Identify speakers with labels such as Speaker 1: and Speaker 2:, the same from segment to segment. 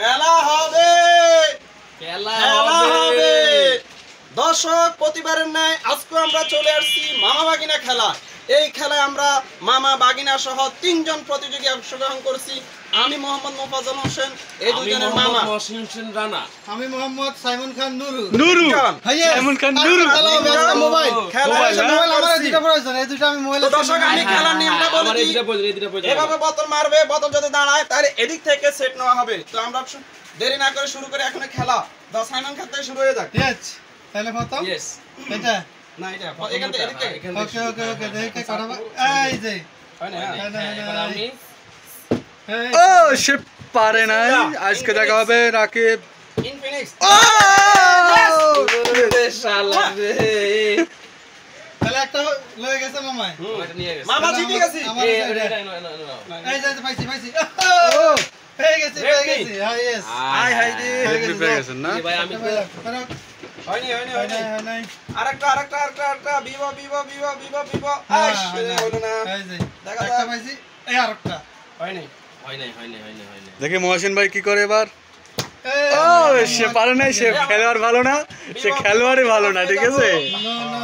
Speaker 1: খেলা হবে।
Speaker 2: খেলা
Speaker 1: হবে। দর্শক প্রতিবারের ন্যায় আজকে আমরা চলে আসছি মামা বাগিনা খেলা এই খেলায় আমরা মামা বাগিনা সহ তিনজন প্রতিযোগী অংশগ্রহণ করছি। আমি মোহাম্মদ মোফাজ্জল হোসেন এই দুজনের
Speaker 2: মোহাম্মদ
Speaker 1: মামা।
Speaker 2: হোসেন রানা।
Speaker 3: আমি মোহাম্মদ সাইমন খান নুরু
Speaker 4: নুরু সাইমন খান নুরু
Speaker 3: মোবাইল।
Speaker 1: খেলা
Speaker 4: মোবাইল, হ্যাঁ?
Speaker 3: আমার। দুটো প্রয়োজন এই দুটো আমি মোবাইল
Speaker 1: দর্শক আমি খেলার নিয়মটা বলে। দিই
Speaker 2: দুটা প্রয়োজন
Speaker 1: এভাবে বোতল মারবে বোতল যদি দাঁড়ায় তাহলে এদিক থেকে সেট নেওয়া হবে। তো আমরা দেরি না করে শুরু করে এখন খেলা। দশ সাইমন খান থেকে শুরু হয়ে যাক।
Speaker 3: ইয়েস তাহলে প্রথম?
Speaker 2: ইয়েস
Speaker 3: এটা?
Speaker 1: না এটা এখান থেকে এদিক থেকে
Speaker 2: এখান থেকে
Speaker 3: ওকে ওকে ওকে দেখে করাবো এই যে
Speaker 1: না
Speaker 2: হ্যাঁ,
Speaker 1: হ্যাঁ।
Speaker 2: হ্যাঁ, এবার আমি
Speaker 3: এই,
Speaker 4: ও সে পারে নাই আজকে দেখা হবে রাকিব
Speaker 1: ইনফিনিক্স
Speaker 4: ও!
Speaker 2: ওরে শালা রে
Speaker 3: তাহলে একটা লয়ে গেছে
Speaker 2: আমারটা
Speaker 1: মামা জিতে গেছি
Speaker 2: এই,
Speaker 3: যে পাইছি গেছি? গেছি হ্যাঁ
Speaker 1: হাই রে
Speaker 4: রেফরি পেয়ে না
Speaker 2: ভাই আমি
Speaker 1: হয়নি হয়নি
Speaker 3: হয়
Speaker 1: হয়নি
Speaker 3: নাই হয় নাই
Speaker 1: আরেকটা আরেকটা। আরেকটা আরেকটা বিবো বিবো বিবো বিবো বিবো আইস হলো না।
Speaker 3: এই যে
Speaker 1: দেখা
Speaker 3: পাইছি এই আরেকটা।
Speaker 1: হয়নি।
Speaker 2: নাই নাই নাই নাই
Speaker 4: দেখি মহসিন ভাই কি করে এবার। ও সে পারে নাই সে খেলোয়াড় ভালো না সে খেলোয়াড়ই ভালো না ঠিক আছে?
Speaker 3: no,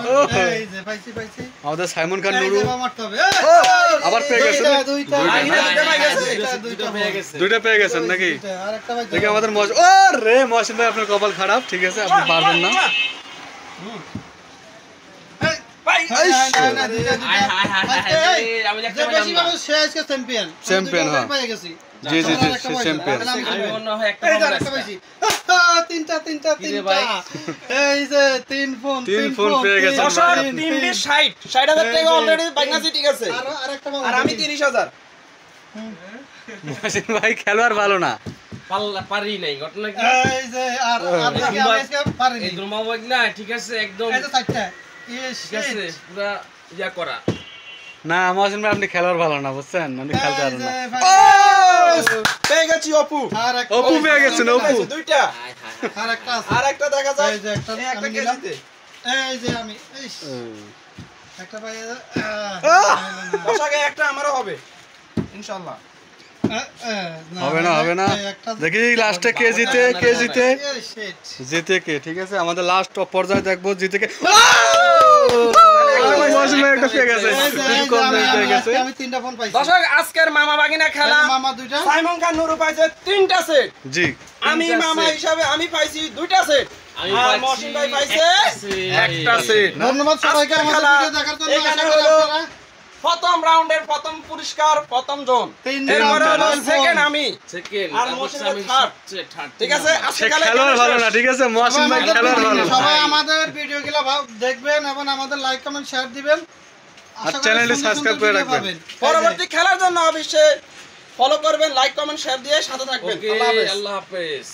Speaker 3: no,
Speaker 4: ও।
Speaker 3: এই যে পাইছি পাইছি।
Speaker 4: আমাদের সাইমন খান নুরু। আবার পেয়ে গেছে
Speaker 3: দুইটা।
Speaker 1: পেয়ে গেছে।
Speaker 2: দুইটা-
Speaker 3: দুইটা
Speaker 2: দুইটা পেয়ে গেছে।
Speaker 4: দুইটা পেয়ে গেছেন নাকি?
Speaker 3: দেখে
Speaker 4: দেখি আমাদের মশ ও রে মহসিন ভাই আপনার কপাল খারাপ ঠিক আছে আপনি পারবেন না।
Speaker 3: চ্যাম্পিয়ন
Speaker 4: হ্যাঁ। জি জি জি চ্যাম্পিয়ন
Speaker 2: হয়
Speaker 3: তিনটা তিনটা তিনটা।
Speaker 2: ভাই?
Speaker 3: এই যে তিন ফোন
Speaker 4: তিন ফোন পেয়ে গেছেন
Speaker 3: তিন,
Speaker 1: দর্শক
Speaker 4: ভাই।
Speaker 3: তিন,
Speaker 1: তিন
Speaker 3: তিন।
Speaker 1: বিশ ষাট। ষাট হাজার টাকা অলরেডি বাইনাসি ঠিক আছে।
Speaker 3: আরও আরেকটা
Speaker 1: আর আমি তিরিশ হাজার।
Speaker 4: মহসিন ভাই খেলোয়াড় ভালো না।
Speaker 2: পারি নাই ঘটনা কি?
Speaker 3: এই যে আর আর আজকে পারিনি।
Speaker 2: না ঠিক আছে একদম।
Speaker 3: এই যে
Speaker 2: ঠিক আছে পুরা ইয়া করা।
Speaker 4: না মহসিন ভাই আপনি খেলোয়াড় ভালো না বুঝছেন? আপনি খেলতে পারেন না।
Speaker 1: পেয়ে গেছি অপু।
Speaker 3: একটা
Speaker 4: অপু পেয়ে গেছেন অপু?
Speaker 1: দুইটা।
Speaker 2: হায়, হায়, হায়।
Speaker 3: আর একটা
Speaker 1: আর একটা দেখা যায়
Speaker 3: এই যে একটা
Speaker 1: একটা?
Speaker 3: এই যে আমি একটা পাই!
Speaker 1: একটা আমারও হবে।
Speaker 3: আহ,
Speaker 4: হবে না হবে না। দেখি লাস্টে কে জিতে কে জিতে? জিতে কে? ঠিক আছে আমাদের লাস্ট পর্যায়ে দেখব জিতে কে
Speaker 1: আজকের মামা বাগিনা খেলা। সাইমন খান নুরু পাইছে তিনটা সেট
Speaker 4: জি।
Speaker 1: আমি মামা হিসাবে আমি পাইছি দুইটা সেট
Speaker 2: আমি
Speaker 1: আর
Speaker 2: পাচ্ছি
Speaker 1: মহসিন ভাই পাইছে
Speaker 2: একটা
Speaker 1: একটা সেট
Speaker 3: ধন্যবাদ সবাইকে আমাদের দেখার জন্য। আশা করি আপনারা
Speaker 1: প্রথম রাউন্ডের প্রথম পুরস্কার প্রথম জোন। এরপরে হলো সেকেন্ড আমি। আর ঠিক আছে? আজকে
Speaker 4: খেলোয়াড় ভালো না ঠিক আছে? মহসিন ভাই খেলোয়াড় ভালো।
Speaker 3: সবাই আমাদের দেখবেন এবং আমাদের লাইক কমেন্ট শেয়ার দিবেন। আর
Speaker 4: চ্যানেলটি সাবস্ক্রাইব করে রাখবেন।
Speaker 1: পরবর্তী খেলার জন্য অবশ্যই ফলো করবেন লাইক কমেন্ট শেয়ার দিয়ে সাথে থাকবেন।
Speaker 2: Okay,
Speaker 1: আল্লাহ হাফেজ।
Speaker 2: আল্লাহ হাফেজ।